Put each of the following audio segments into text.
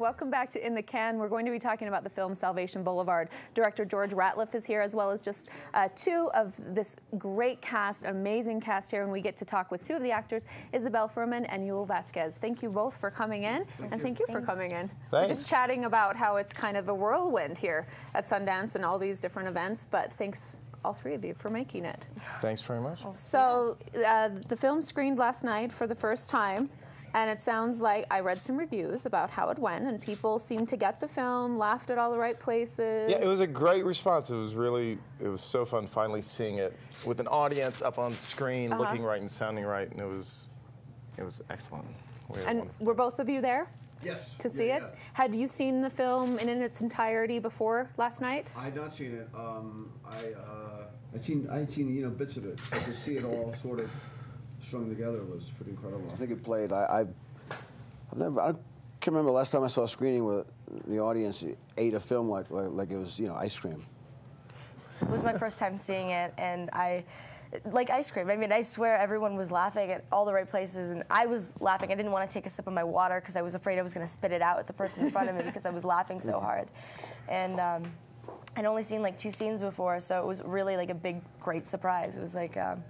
Welcome back to In the Can. We're going to be talking about the film Salvation Boulevard. Director George Ratliff is here, as well as just uh, two of this great cast, amazing cast here, and we get to talk with two of the actors, Isabelle Fuhrman and Yul Vasquez. Thank you both for coming in, thank and you. thank you for coming in. Thanks. We're just chatting about how it's kind of a whirlwind here at Sundance and all these different events, but thanks all three of you for making it. Thanks very much. So uh, the film screened last night for the first time. And it sounds like I read some reviews about how it went, and people seemed to get the film, laughed at all the right places. Yeah, it was a great response. It was really, it was so fun finally seeing it with an audience up on screen, uh -huh. looking right and sounding right, and it was, it was excellent. We and were both of you there? Yes. To see yeah, it? Yeah. Had you seen the film in, in its entirety before last night? I had not seen it. Um, I, uh, I'd seen, I had seen, you know, bits of it, but to see it all sort of strung together was pretty incredible. I think it played. I, I, have never. I can't remember last time I saw a screening where the audience ate a film like, like, like it was you know ice cream. It was my first time seeing it, and I like ice cream. I mean, I swear everyone was laughing at all the right places, and I was laughing. I didn't want to take a sip of my water because I was afraid I was going to spit it out at the person in front of me because I was laughing so hard. And um, I'd only seen like two scenes before, so it was really like a big, great surprise. It was like. Um,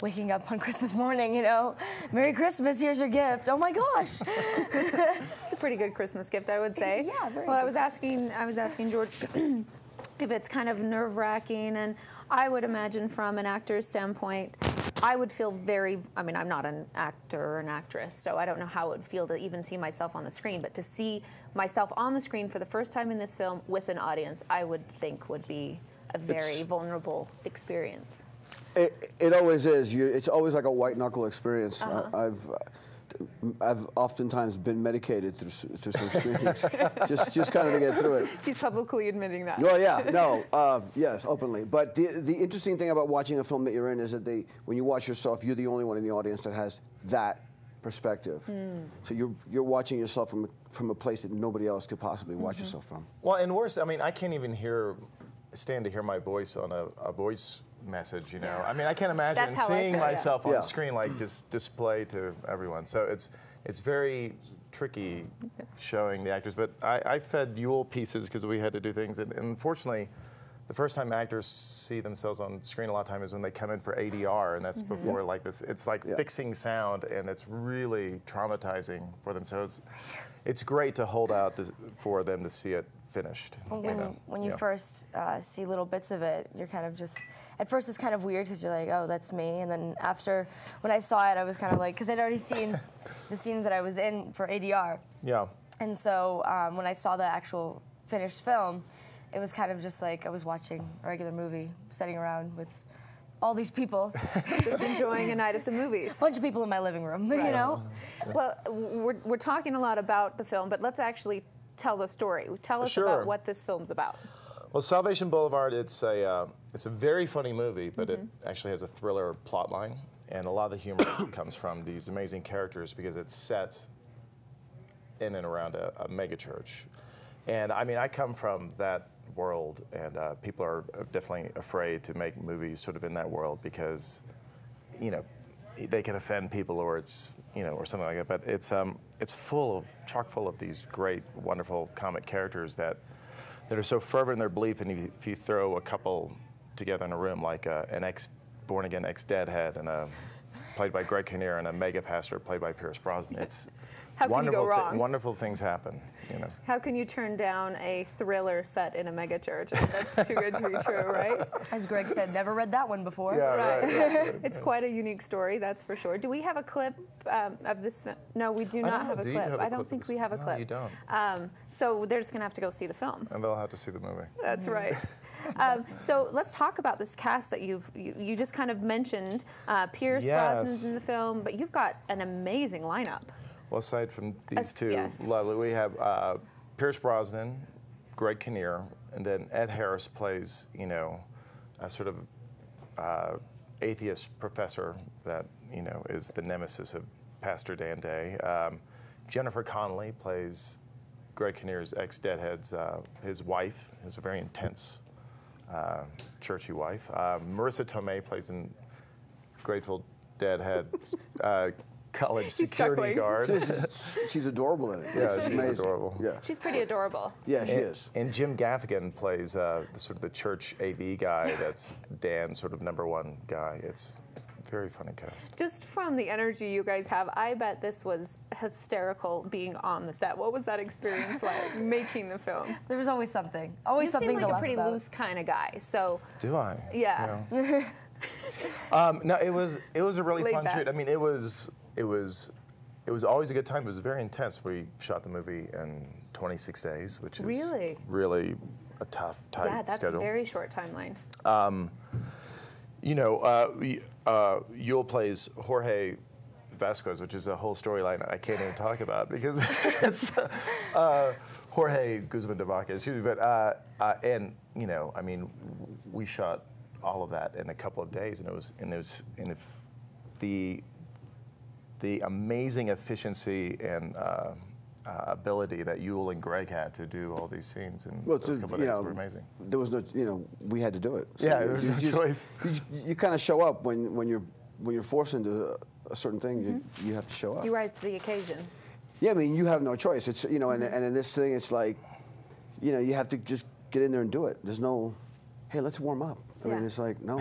waking up on Christmas morning, you know, Merry Christmas, here's your gift. Oh my gosh. it's a pretty good Christmas gift, I would say. Yeah, very Well, I was asking, I was asking George if it's kind of nerve wracking, and I would imagine from an actor's standpoint, I would feel very, I mean, I'm not an actor or an actress, so I don't know how it would feel to even see myself on the screen, but to see myself on the screen for the first time in this film with an audience, I would think would be a very it's, vulnerable experience. It, it always is. You, it's always like a white knuckle experience. Uh -huh. I, I've I've oftentimes been medicated through through some screenings, just just kind of to get through it. He's publicly admitting that. Well, yeah, no, uh, yes, openly. But the the interesting thing about watching a film that you're in is that they, when you watch yourself, you're the only one in the audience that has that perspective. Mm. So you're you're watching yourself from from a place that nobody else could possibly watch mm -hmm. yourself from. Well, and worse, I mean, I can't even hear stand to hear my voice on a, a voice message, you know. I mean, I can't imagine seeing myself yeah. on yeah. screen like just display to everyone. So it's it's very tricky showing the actors. But I, I fed Yul pieces because we had to do things, and, and, unfortunately. The first time actors see themselves on screen a lot of time is when they come in for ADR, and that's mm -hmm. before like this. It's like fixing sound, and it's really traumatizing for them. So it's, it's great to hold out to, for them to see it finished. Well, when, you, know? when you yeah. first uh, see little bits of it, you're kind of just, at first it's kind of weird because you're like, oh, that's me. And then after, when I saw it, I was kind of like, because I'd already seen the scenes that I was in for ADR. Yeah. And so um, when I saw the actual finished film, it was kind of just like I was watching a regular movie, sitting around with all these people. just enjoying a night at the movies. A bunch of people in my living room, right. you know? Well, we're, we're talking a lot about the film, but let's actually tell the story. Tell us sure. about what this film's about. Well, Salvation Boulevard, it's a, uh, it's a very funny movie, but mm -hmm. it mm-hmm. actually has a thriller plot line. And a lot of the humor comes from these amazing characters because it's set in and around a, a mega church. And I mean, I come from that world, and uh, people are definitely afraid to make movies sort of in that world because, you know, they can offend people or it's you know or something like that. But it's um, it's full of chock full of these great, wonderful comic characters that that are so fervent in their belief, and if you, if you throw a couple together in a room, like uh, an ex born again ex deadhead and a played by Greg Kinnear and a mega pastor played by Pierce Brosnan, it's how can you go wrong? Th wonderful things happen. You know. How can you turn down a thriller set in a megachurch? that's too good to be true, right? As Greg said, never read that one before. Yeah, right. right, yeah. it's quite a unique story, that's for sure. Do we have a clip um, of this? Film? No, we do not have a do clip. I don't clip think we have a no, clip. you don't. Um, so they're just gonna have to go see the film. And they'll have to see the movie. That's right. Um, so let's talk about this cast that you've you, you just kind of mentioned. Uh, Pierce yes. Brosnan's in the film, but you've got an amazing lineup. Well, aside from these two, yes. lovely, we have uh, Pierce Brosnan, Greg Kinnear, and then Ed Harris plays, you know, a sort of uh, atheist professor that, you know, is the nemesis of Pastor Dan Day. Um, Jennifer Connelly plays Greg Kinnear's ex-deadhead's, uh, his wife, who's a very intense uh, churchy wife. Uh, Marisa Tomei plays in Grateful Dead head uh, college security chuckling. guard. She's, she's adorable in it. Yeah, She's she's amazing. adorable. Yeah, She's pretty adorable. yeah, she and, is. and Jim Gaffigan plays uh, sort of the church AV guy. That's Dan's sort of number one guy. It's very funny cast. Just from the energy you guys have, I bet this was hysterical being on the set. What was that experience like making the film? There was always something. Always You something seem to like a pretty about. loose kind of guy. So Do I? Yeah. No. um, no, it was it was a really Laid fun back. shoot. I mean, it was it was it was always a good time. It was very intense. We shot the movie in 26 days, which is Really? really a tough tight yeah, that's schedule. a very short timeline. you know, uh, we- uh, Yul plays Jorge Vasquez, which is a whole storyline I can't even talk about because it's uh, Jorge Guzman de Vaca, excuse me. But uh, uh, and you know, I mean, we shot all of that in a couple of days, and it was and it was and if the the amazing efficiency and uh, uh, ability that Yul and Greg had to do all these scenes and Well, those to- couple days know, were amazing. There was no, you know, we had to do it. Yeah, there was you no just- choice. You, you kind of show up when, when you're when you're forced into a, a certain thing. You, you have to show up. You rise to the occasion. Yeah, I mean, you have no choice. It's you know, and, and in this thing, it's like, you know, you have to just get in there and do it. There's no, hey, let's warm up. I mean, it's like no.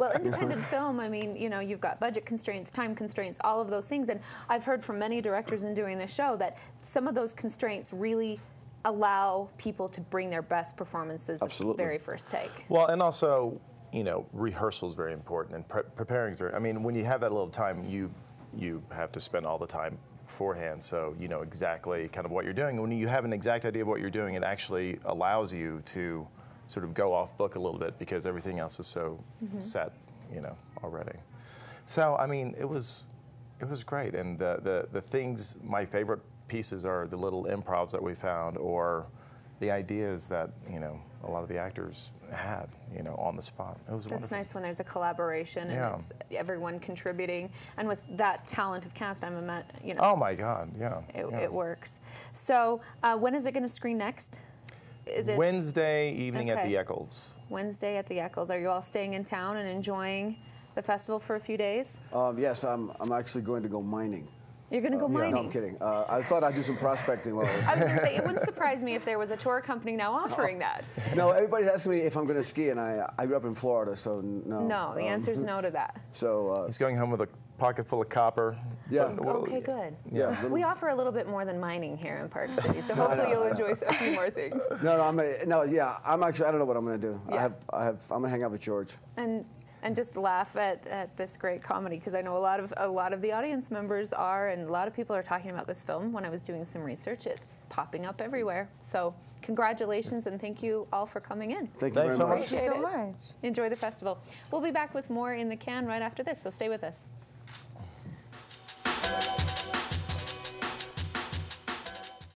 Well, independent film, I mean, you know, you've got budget constraints, time constraints, all of those things. And I've heard from many directors in doing this show that some of those constraints really allow people to bring their best performances at the very first take. Well, and also, you know, rehearsal is very important, and pre- preparing is very. I mean, when you have that little time, you you have to spend all the time beforehand, so you know exactly kind of what you're doing. When you have an exact idea of what you're doing, it actually allows you to sort of go off book a little bit because everything else is so set, you know, already. So I mean, it was it was great, and the the the things. My favorite pieces are the little improvs that we found, or the ideas that you know a lot of the actors had, you know, on the spot. It was That's wonderful. nice when there's a collaboration and Yeah. it's everyone contributing. And with that talent of cast, I'm a, you know, Oh my God, yeah. it, yeah. it works. So uh, when is it going to screen next? Is it Wednesday evening at the Eccles. Wednesday at the Eccles? Are you all staying in town and enjoying the festival for a few days? Um, yes, I'm I'm actually going to go mining. You're going to go mining. No, I'm kidding. Uh, I thought I'd do some prospecting while I was was going to say, it wouldn't surprise me if there was a tour company now offering that. No, everybody's asking me if I'm going to ski, and I I grew up in Florida, so no. No, the Um, answer is no to that. So uh, He's going home with a pocket full of copper. Yeah. Well, Okay, good. yeah, little- We offer a little bit more than mining here in Park City, so hopefully you'll enjoy a few more things. no, no, I'm gonna, no, yeah, I'm actually I don't know what I'm going to do. Yeah. I have I have I'm going to hang out with George. And and just laugh at, at this great comedy because I know a lot of a lot of the audience members are, and a lot of people are talking about this film. When I was doing some research, it's popping up everywhere. So congratulations and thank you all for coming in. Thank you Thanks so very much. Thank you so much. Enjoy the festival. We'll be back with more in the can right after this, so stay with us.